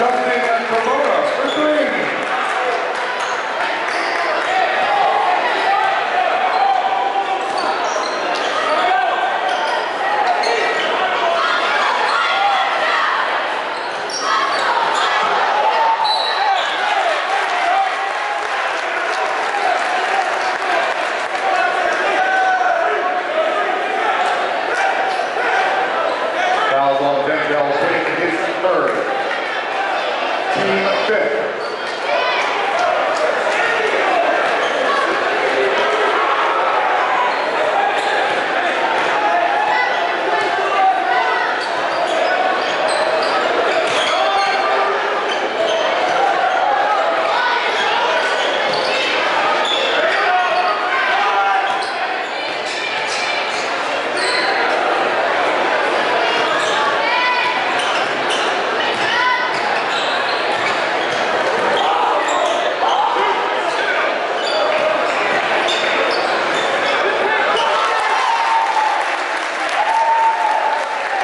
Come in and promote. That's